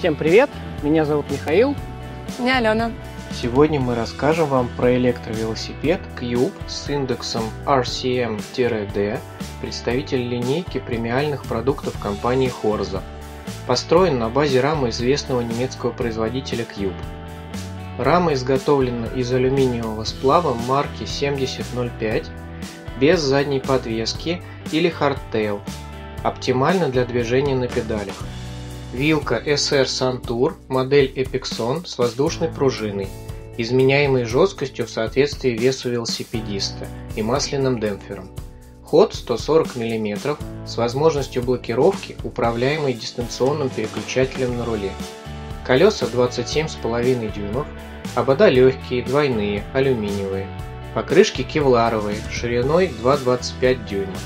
Всем привет, меня зовут Михаил. Меня Алена. Сегодня мы расскажем вам про электровелосипед Cube с индексом RCM-D, представитель линейки премиальных продуктов компании Horza. Построен на базе рамы известного немецкого производителя Cube. Рама изготовлена из алюминиевого сплава марки 7005 без задней подвески или hardtail, оптимально для движения на педалях. Вилка SR Santur, модель Epixon с воздушной пружиной, изменяемой жесткостью в соответствии весу велосипедиста и масляным демпфером. Ход 140 мм с возможностью блокировки, управляемой дистанционным переключателем на руле. Колеса 27,5 дюймов, обода легкие, двойные, алюминиевые. Покрышки кевларовые, шириной 2,25 дюйма.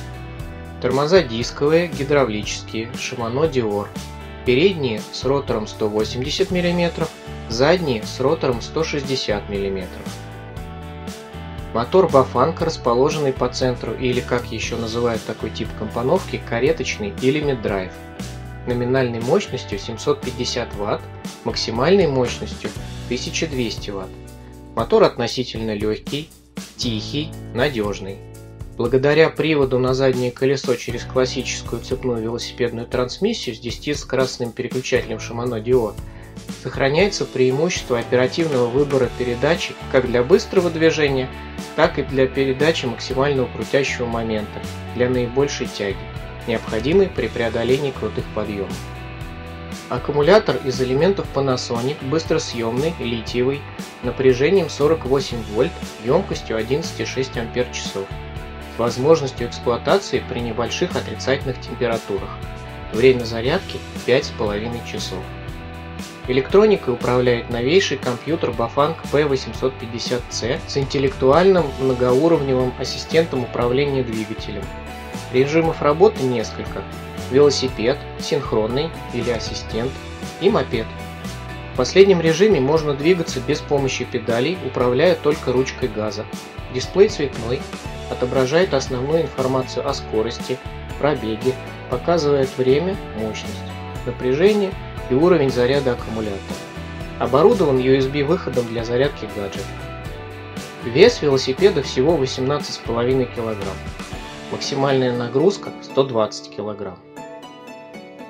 Тормоза дисковые, гидравлические, Shimano Dior, Передние с ротором 180 мм, задние с ротором 160 мм. Мотор Бафанг, расположенный по центру или, как еще называют такой тип компоновки, кареточный или миддрайв. Номинальной мощностью 750 Вт, максимальной мощностью 1200 Вт. Мотор относительно легкий, тихий, надежный. Благодаря приводу на заднее колесо через классическую цепную велосипедную трансмиссию с 10-скоростным переключателем Shimano Dio сохраняется преимущество оперативного выбора передачи как для быстрого движения, так и для передачи максимального крутящего момента для наибольшей тяги, необходимой при преодолении крутых подъемов. Аккумулятор из элементов Panasonic быстросъемный, литиевый, напряжением 48 вольт, емкостью 11,6 ампер часов возможностью эксплуатации при небольших отрицательных температурах. Время зарядки 5,5 часов. Электроникой управляет новейший компьютер Bafang P850C с интеллектуальным многоуровневым ассистентом управления двигателем. Режимов работы несколько. Велосипед, синхронный или ассистент и мопед. В последнем режиме можно двигаться без помощи педалей, управляя только ручкой газа. Дисплей цветной, отображает основную информацию о скорости, пробеге, показывает время, мощность, напряжение и уровень заряда аккумулятора. Оборудован USB-выходом для зарядки гаджета. Вес велосипеда всего 18,5 кг. Максимальная нагрузка 120 кг.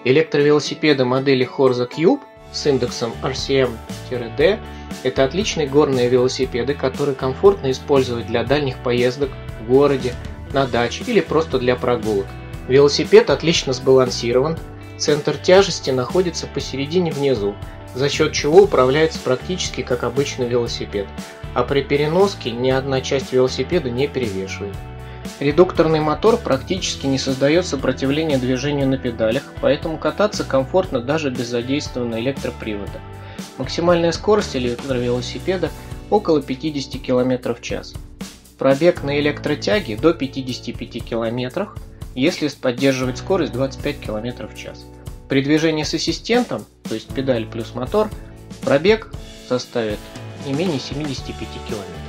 Электровелосипеды модели Horza Cube с индексом RCM-D это отличные горные велосипеды, которые комфортно использовать для дальних поездок, в городе, на даче или просто для прогулок. Велосипед отлично сбалансирован, центр тяжести находится посередине внизу, за счет чего управляется практически как обычный велосипед, а при переноске ни одна часть велосипеда не перевешивает. Редукторный мотор практически не создает сопротивления движению на педалях, поэтому кататься комфортно даже без задействования электропривода. Максимальная скорость электровелосипеда около 50 км в час. Пробег на электротяге до 55 км, если поддерживать скорость 25 км в час. При движении с ассистентом, то есть педаль плюс мотор, пробег составит не менее 75 км.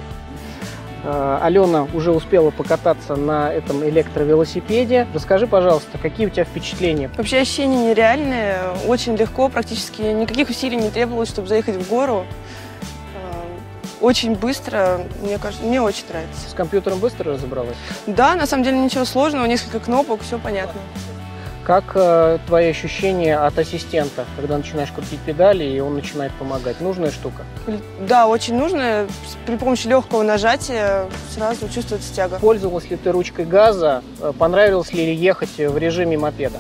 А, Алена уже успела покататься на этом электровелосипеде. Расскажи, пожалуйста, какие у тебя впечатления? Вообще ощущения нереальные, очень легко, практически никаких усилий не требовалось, чтобы заехать в гору очень быстро, мне кажется, мне очень нравится. С компьютером быстро разобралась? Да, на самом деле ничего сложного, несколько кнопок, все понятно. Как э, твои ощущения от ассистента, когда начинаешь крутить педали и он начинает помогать? Нужная штука? Да, очень нужная. При помощи легкого нажатия сразу чувствуется тяга. Пользовалась ли ты ручкой газа? Э, понравилось ли ехать в режиме мопеда?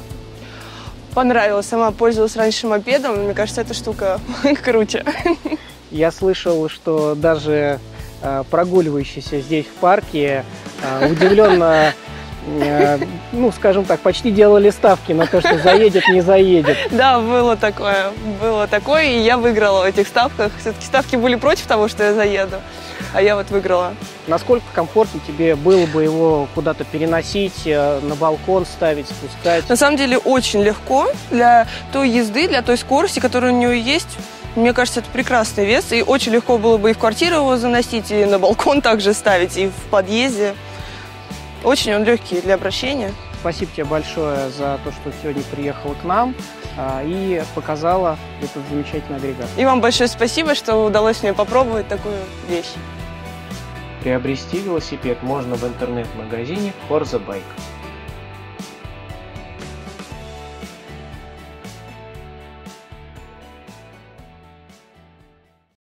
Понравилось. Сама пользовалась раньше мопедом. Мне кажется, эта штука круче. Я слышал, что даже э, прогуливающийся здесь в парке э, удивленно, ну, скажем так, почти делали ставки на то, что заедет, не заедет. Да, было такое, было такое, и я выиграла в этих ставках. Все-таки ставки были против того, что я заеду, а я вот выиграла. Насколько комфортно тебе было бы его куда-то переносить, на балкон ставить, спускать? На самом деле очень легко для той езды, для той скорости, которая у него есть. Мне кажется, это прекрасный вес, и очень легко было бы и в квартиру его заносить, и на балкон также ставить, и в подъезде. Очень он легкий для обращения. Спасибо тебе большое за то, что сегодня приехала к нам а, и показала этот замечательный агрегат. И вам большое спасибо, что удалось мне попробовать такую вещь. Приобрести велосипед можно в интернет-магазине Forza Bike.